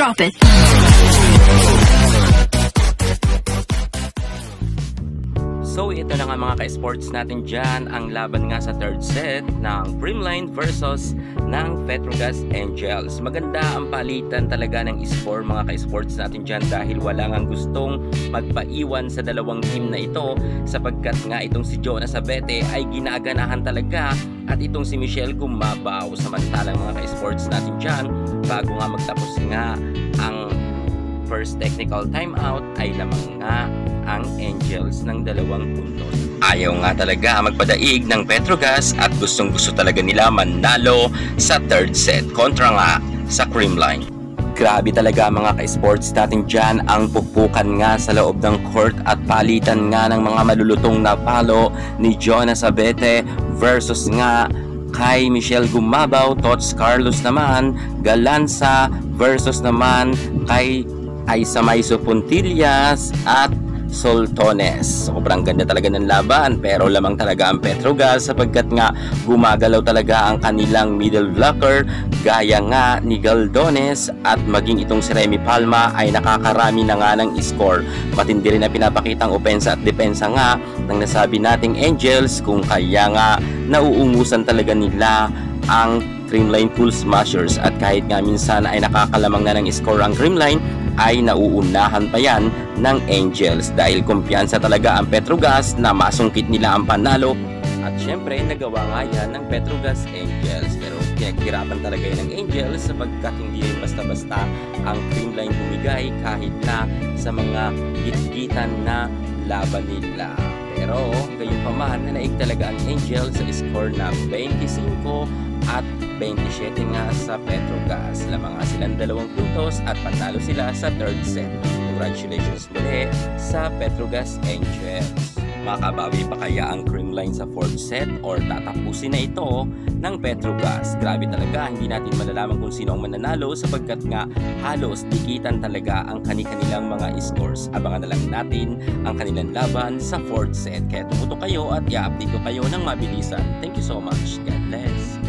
Drop it. Ito na nga mga ka-sports natin dyan ang laban nga sa third set ng Primline versus ng Petrogas Angels. Maganda ang palitan talaga ng score mga ka-sports natin dyan dahil wala nga gustong magpaiwan sa dalawang team na ito sapagkat nga itong si Jonas Abete ay ginaganahan talaga at itong si Michelle gumabaw samantalang mga ka-sports natin dyan bago nga magtapos nga first technical timeout ay lamang nga ang Angels ng dalawang puntos. Ayaw nga talaga magpadaig ng Petrogas at gustong gusto talaga nila manalo sa third set kontra nga sa Creamline. Grabe talaga mga ka-sports natin dyan ang pupukan nga sa loob ng court at palitan nga ng mga malulutong na palo ni Jonas Abete versus nga kay Michelle Gumabaw, Tots Carlos naman, Galanza versus naman kay Aisa Maiso Puntillas at Soltones. Sobrang ganda talaga ng laban pero lamang talaga ang Petrogas sapagkat nga gumagalaw talaga ang kanilang middle blocker gaya nga ni Galdones at maging itong si Remy Palma ay nakakarami na nga ng score. Matindi rin na pinapakitang opensa at depensa nga ng nasabi nating Angels kung kaya nga nauungusan talaga nila ang Creamline Pool Smashers at kahit nga minsan ay nakakalamang na ng score ang Creamline ay nauunahan pa yan ng Angels. Dahil kumpiyansa talaga ang Petrogas na masungkit nila ang panalo. At syempre nagawa nga yan ng Petrogas Angels. Pero pinaghirapan talaga yan ng Angels sapagkat hindi basta-basta ang Creamline bumigay kahit na sa mga gitgitan na laban nila pero gayon pa man nanaig talaga ang Angels sa score na 25 at 27 nga sa Petrogas. Lamang nga silang dalawang puntos at panalo sila sa third set. Congratulations muli sa Petrogas Angels. Makabawi pa kaya ang Creamline sa fourth set or tatapusin na ito ng Petrogas? Grabe talaga, hindi natin malalaman kung sino ang mananalo sapagkat nga halos dikitan talaga ang kani-kanilang mga scores. Abangan na lang natin ang kanilang laban sa fourth set. Kaya tumuto kayo at i-update ko kayo ng mabilisan. Thank you so much. God bless.